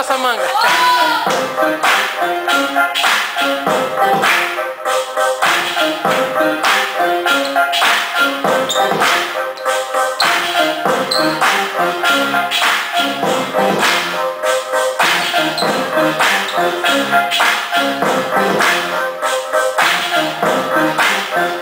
Pasamanga.